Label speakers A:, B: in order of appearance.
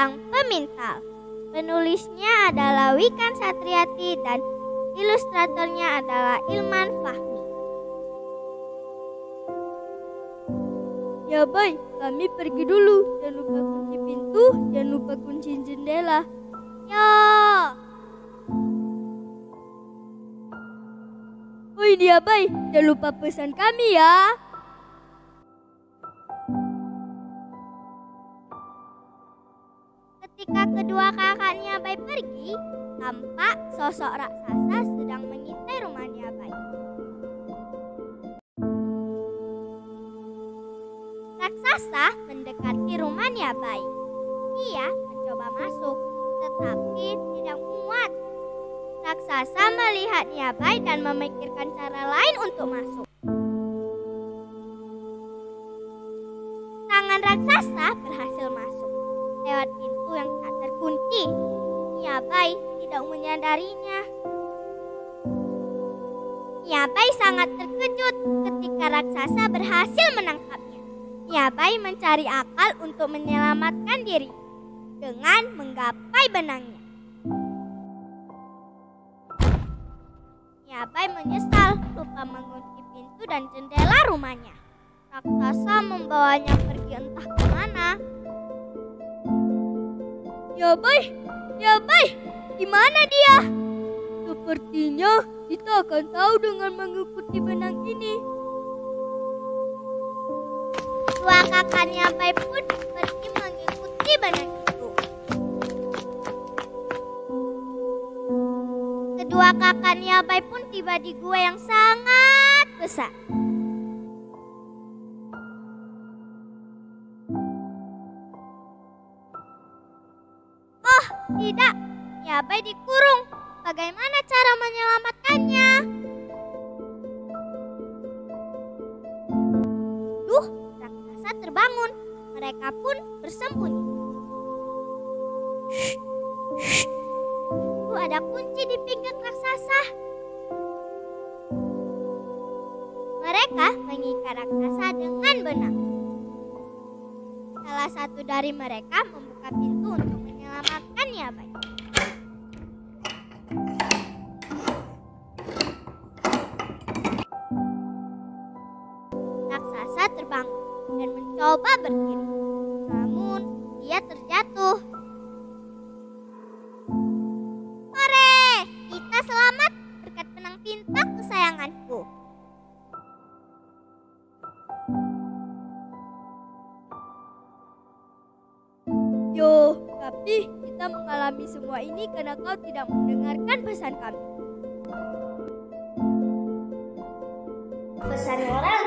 A: Sang Pemintal. Penulisnya adalah Wikan Satriati dan ilustratornya adalah Ilman Fahmi.
B: Ya baik, kami pergi dulu. Jangan lupa kunci pintu, jangan lupa kunci jendela.
A: Yo,
B: ini ya baik, jangan lupa pesan kami ya.
A: Ketika kedua kakaknya Bai pergi, tampak sosok raksasa sedang mengintai rumahnya Bai. Raksasa mendekati rumahnya Bai. Ia mencoba masuk, tetapi tidak muat. Raksasa melihat Niabai dan memikirkan cara lain untuk masuk. Tangan raksasa berhasil masuk lewat pintu yang tak terkunci. Niabai tidak menyadarinya. Niabai sangat terkejut ketika raksasa berhasil menangkapnya. Niabai mencari akal untuk menyelamatkan diri dengan menggapai benangnya. Niabai menyesal lupa mengunci pintu dan jendela rumahnya. Raksasa membawanya pergi entah ke mana.
B: Ya baik, ya baik. Di mana dia? Sepertinya kita akan tahu dengan mengikuti benang ini.
A: Dua kakaknya Bai pun pergi mengikuti benang itu. Kedua kakaknya Bai pun tiba di gua yang sangat besar. Tidak. Ya Bai dikurung. Bagaimana cara menyelamatkannya? Duh, raksasa terbangun. Mereka pun bersembunyi. Tuh ada kunci di pinggang raksasa. Mereka mengikat raksasa dengan benang. Salah satu dari mereka membuka pintu untuk menyelamatkannya. Baik. Raksasa terbangun dan mencoba berdiri. Namun, dia terjatuh. Hore! Kita selamat berkat benang pintak kesayanganku.
B: Yo, tapi kita mengalami semua ini karena kau tidak mendengarkan pesan kami.
A: Pesan moral